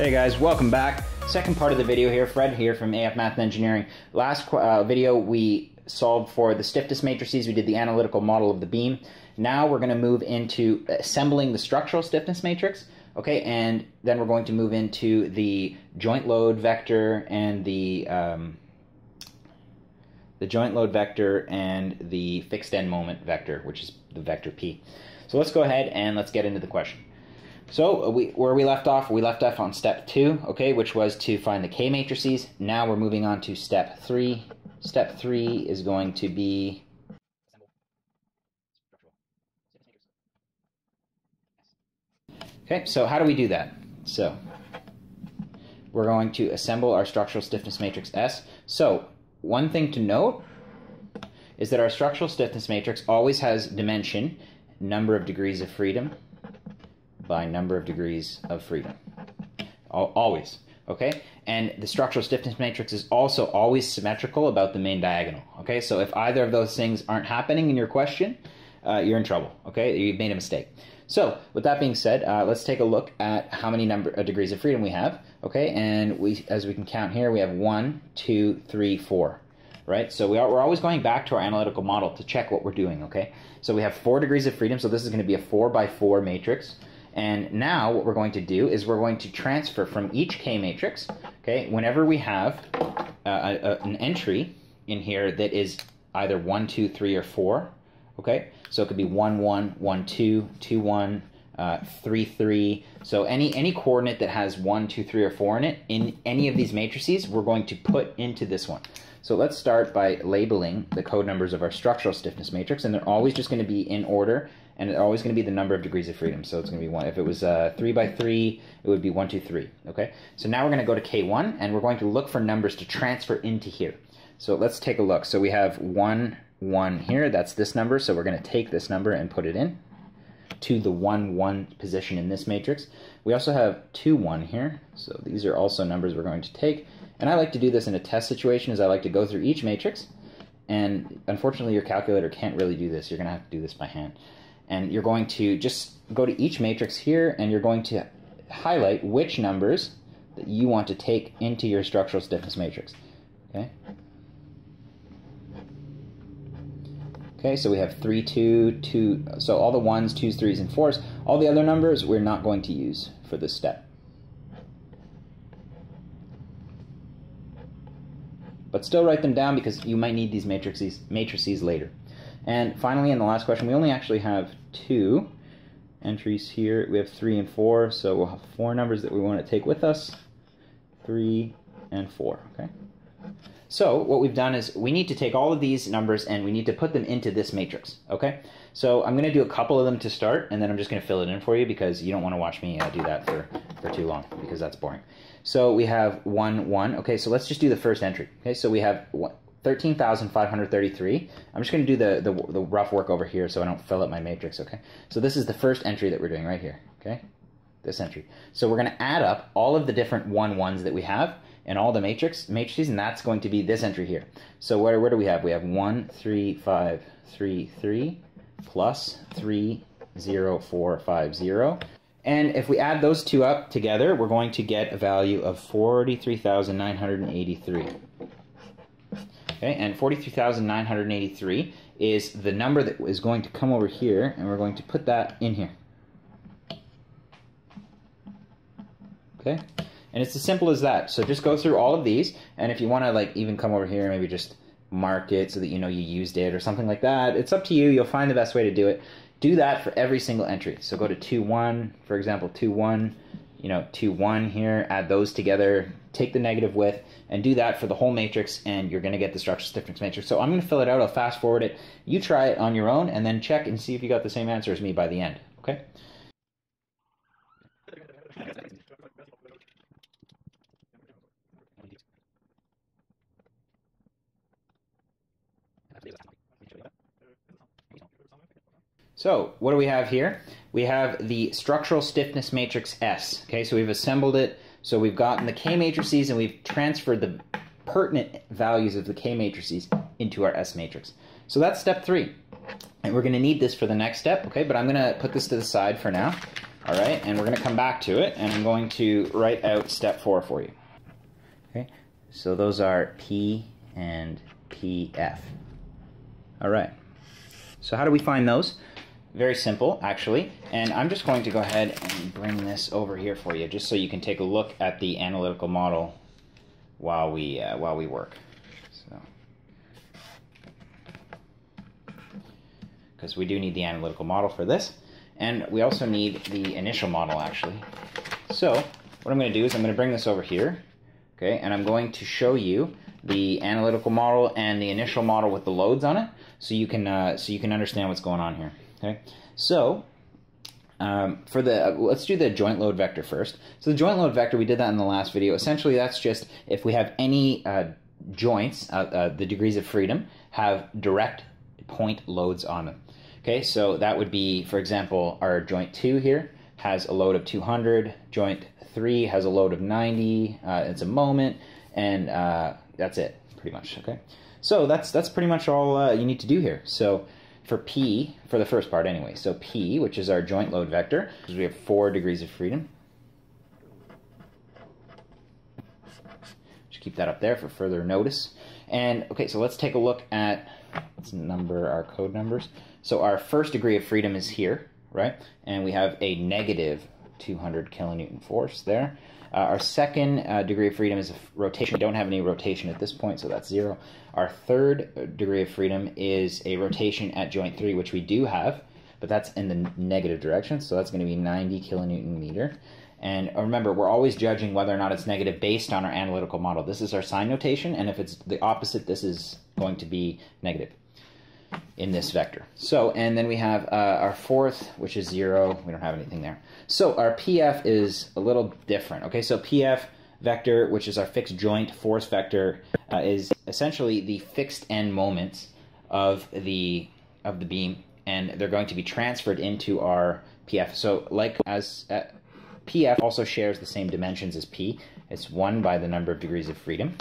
Hey guys, welcome back. Second part of the video here, Fred here from AF Math and Engineering. Last uh, video we solved for the stiffness matrices, we did the analytical model of the beam. Now we're going to move into assembling the structural stiffness matrix, okay, and then we're going to move into the joint load vector and the um, the joint load vector and the fixed end moment vector, which is the vector p. So let's go ahead and let's get into the question. So uh, we, where we left off, we left off on step two, okay, which was to find the K matrices. Now we're moving on to step three. Step three is going to be Okay, so how do we do that? So we're going to assemble our structural stiffness matrix S. So one thing to note is that our structural stiffness matrix always has dimension, number of degrees of freedom, by number of degrees of freedom. Always. Okay? And the structural stiffness matrix is also always symmetrical about the main diagonal. Okay? So if either of those things aren't happening in your question, uh, you're in trouble. Okay? You've made a mistake. So, with that being said, uh, let's take a look at how many number uh, degrees of freedom we have. Okay, and we, as we can count here, we have one, two, three, four. Right. So we are, we're always going back to our analytical model to check what we're doing. Okay. So we have four degrees of freedom. So this is going to be a four by four matrix. And now what we're going to do is we're going to transfer from each K matrix, okay, whenever we have uh, a, an entry in here that is either 1, 2, 3, or 4, okay? So it could be 1, 1, 1, 2, 2, 1, uh, 3, 3. So any, any coordinate that has 1, 2, 3, or 4 in it, in any of these matrices, we're going to put into this one. So let's start by labeling the code numbers of our structural stiffness matrix, and they're always just going to be in order and it's always going to be the number of degrees of freedom. So it's going to be one. If it was uh, three by three, it would be one, two, three. Okay. So now we're going to go to K1, and we're going to look for numbers to transfer into here. So let's take a look. So we have one, one here. That's this number. So we're going to take this number and put it in to the one, one position in this matrix. We also have two, one here. So these are also numbers we're going to take. And I like to do this in a test situation, as I like to go through each matrix. And unfortunately, your calculator can't really do this. You're going to have to do this by hand and you're going to just go to each matrix here and you're going to highlight which numbers that you want to take into your structural stiffness matrix. Okay. Okay, so we have 3, 2, 2, so all the 1s, 2s, 3s, and 4s. All the other numbers we're not going to use for this step. But still write them down because you might need these matrices, matrices later. And finally, in the last question, we only actually have two entries here. We have three and four, so we'll have four numbers that we want to take with us. Three and four, okay? So what we've done is we need to take all of these numbers and we need to put them into this matrix, okay? So I'm going to do a couple of them to start, and then I'm just going to fill it in for you because you don't want to watch me uh, do that for, for too long because that's boring. So we have 1, 1. Okay, so let's just do the first entry. Okay, so we have 13,533. I'm just going to do the, the, the, rough work over here so I don't fill up my matrix, okay? So this is the first entry that we're doing right here, okay? This entry. So we're going to add up all of the different one ones that we have in all the matrix matrices, and that's going to be this entry here. So where, where do we have? We have 1, 3, 5, 3, 3, plus 3, 0, 4, 5, 0. And if we add those two up together, we're going to get a value of 43,983. Okay, and 43,983 is the number that is going to come over here, and we're going to put that in here. Okay, and it's as simple as that. So just go through all of these, and if you want to like even come over here, and maybe just mark it so that you know you used it or something like that. It's up to you. You'll find the best way to do it. Do that for every single entry. So go to 2, 1, for example, 2, 1, you know, 2, 1 here, add those together, take the negative with, and do that for the whole matrix, and you're going to get the structural stiffness matrix. So I'm going to fill it out. I'll fast forward it. You try it on your own, and then check and see if you got the same answer as me by the end. Okay? So what do we have here? We have the structural stiffness matrix S. Okay, so we've assembled it. So we've gotten the K matrices and we've transferred the pertinent values of the K matrices into our S matrix. So that's step three. And we're going to need this for the next step, okay? But I'm going to put this to the side for now. All right, and we're going to come back to it, and I'm going to write out step four for you. Okay, so those are P and PF. All right, so how do we find those? Very simple, actually, and I'm just going to go ahead and bring this over here for you, just so you can take a look at the analytical model while we uh, while we work. So, because we do need the analytical model for this. And we also need the initial model, actually. So what I'm going to do is I'm going to bring this over here, okay, and I'm going to show you the analytical model and the initial model with the loads on it, so you can uh, so you can understand what's going on here. Okay, so um, for the uh, let's do the joint load vector first. So the joint load vector we did that in the last video. Essentially, that's just if we have any uh, joints, uh, uh, the degrees of freedom have direct point loads on them. Okay, so that would be, for example, our joint 2 here has a load of 200, joint 3 has a load of 90, uh, it's a moment, and that's it, pretty much, okay? So that's, that's pretty much all you need to do here. So for P, for the first part anyway, so P, which is our joint load vector, because we have four degrees of freedom. Just keep that up there for further notice. And, okay, so let's take a look at, let's number our code numbers. So our first degree of freedom is here, right? And we have a negative 200 kilonewton force there. Uh, our second uh, degree of freedom is a rotation. We don't have any rotation at this point, so that's zero. Our third uh, degree of freedom is a rotation at joint three, which we do have, but that's in the negative direction, so that's going to be 90 kilonewton meter. And remember, we're always judging whether or not it's negative based on our analytical model. This is our sign notation, and if it's the opposite, this is going to be negative in this vector. So, and then we have uh, our fourth, which is zero. We don't have anything there. So our PF is a little different. Okay, so PF vector, which is our fixed joint force vector, uh, is essentially the fixed end moments of the of the beam, and they're going to be transferred into our PF. So, like as uh, PF also shares the same dimensions as P. It's one by the number of degrees of freedom.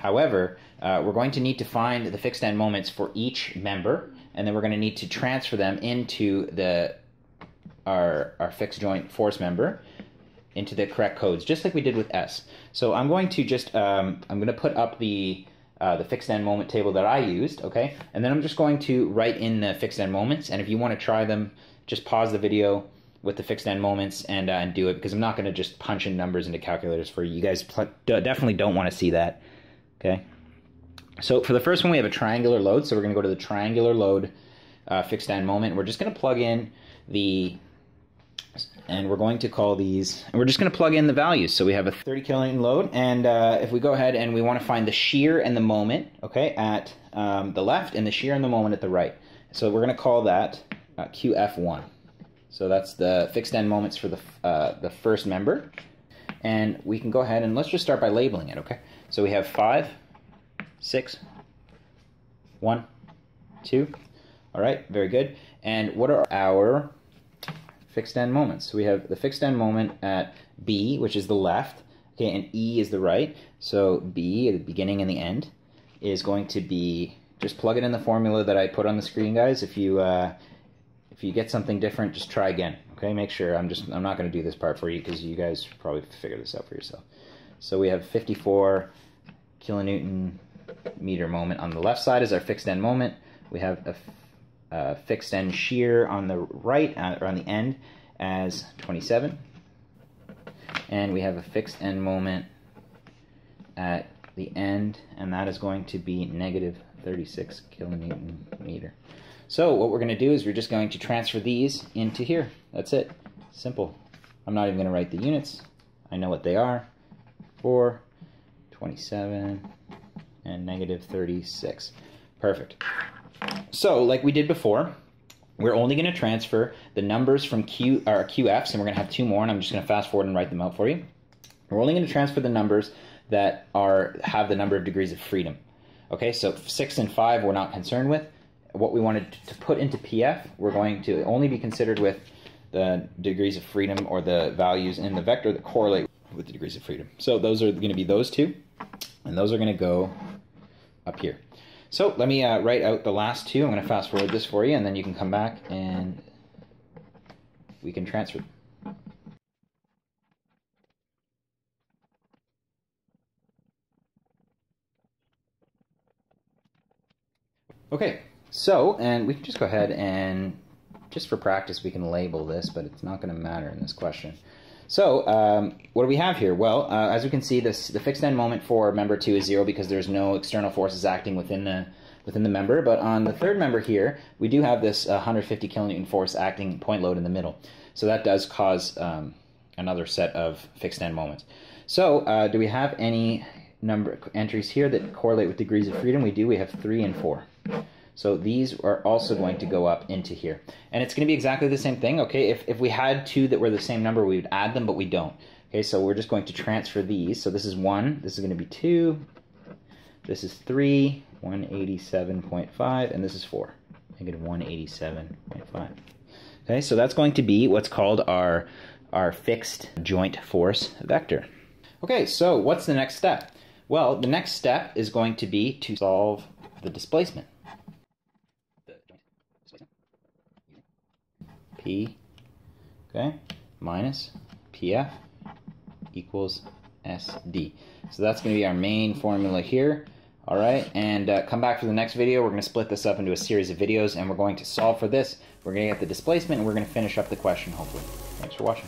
However, uh, we're going to need to find the fixed end moments for each member, and then we're going to need to transfer them into the our, our fixed joint force member into the correct codes, just like we did with S. So I'm going to just, um, I'm going to put up the, uh, the fixed end moment table that I used, okay? And then I'm just going to write in the fixed end moments, and if you want to try them, just pause the video with the fixed end moments and, uh, and do it, because I'm not going to just punch in numbers into calculators for you. You guys definitely don't want to see that, okay? So for the first one, we have a triangular load. So we're going to go to the triangular load uh, fixed end moment. We're just going to plug in the, and we're going to call these, and we're just going to plug in the values. So we have a 30 kilonewton load. And uh, if we go ahead and we want to find the shear and the moment, okay, at um, the left and the shear and the moment at the right. So we're going to call that uh, QF1. So that's the fixed end moments for the, uh, the first member. And we can go ahead and let's just start by labeling it, okay? So we have 5, six, one, two. All right, very good. And what are our fixed end moments? So we have the fixed end moment at B, which is the left, okay, and E is the right. So B, the beginning and the end, is going to be, just plug it in the formula that I put on the screen, guys. If you, uh, if you get something different, just try again, okay? Make sure, I'm just, I'm not gonna do this part for you because you guys probably figure this out for yourself. So we have 54 kilonewton meter moment on the left side is our fixed end moment. We have a, a fixed end shear on the right, uh, or on the end, as 27. And we have a fixed end moment at the end, and that is going to be negative 36 kilonewton meter. So what we're going to do is we're just going to transfer these into here. That's it. Simple. I'm not even going to write the units. I know what they are. 4, 27, and negative 36. Perfect. So, like we did before, we're only going to transfer the numbers from Q, or QFs, and we're going to have two more, and I'm just going to fast forward and write them out for you. We're only going to transfer the numbers that are have the number of degrees of freedom. Okay, so 6 and 5 we're not concerned with. What we wanted to put into PF, we're going to only be considered with the degrees of freedom or the values in the vector that correlate with the degrees of freedom. So those are going to be those two, and those are going to go up here. So let me uh, write out the last two. I'm going to fast forward this for you, and then you can come back and we can transfer. Okay, so, and we can just go ahead and just for practice, we can label this, but it's not going to matter in this question. So, um, what do we have here? Well, uh, as we can see, this the fixed end moment for member 2 is 0 because there's no external forces acting within the within the member. But on the third member here, we do have this uh, 150 kilonewton force acting point load in the middle. So that does cause um, another set of fixed end moments. So, uh, do we have any number entries here that correlate with degrees of freedom? We do. We have 3 and 4. So these are also going to go up into here. And it's going to be exactly the same thing, okay? If, if we had two that were the same number, we would add them, but we don't. Okay, so we're just going to transfer these. So this is 1, this is going to be 2, this is 3, 187.5, and this is 4, negative 187.5. Okay, so that's going to be what's called our, our fixed joint force vector. Okay, so what's the next step? Well, the next step is going to be to solve the displacement. P, okay, minus PF equals SD. So that's going to be our main formula here. All right, and uh, come back for the next video. We're going to split this up into a series of videos, and we're going to solve for this. We're going to get the displacement, and we're going to finish up the question, hopefully. Thanks for watching.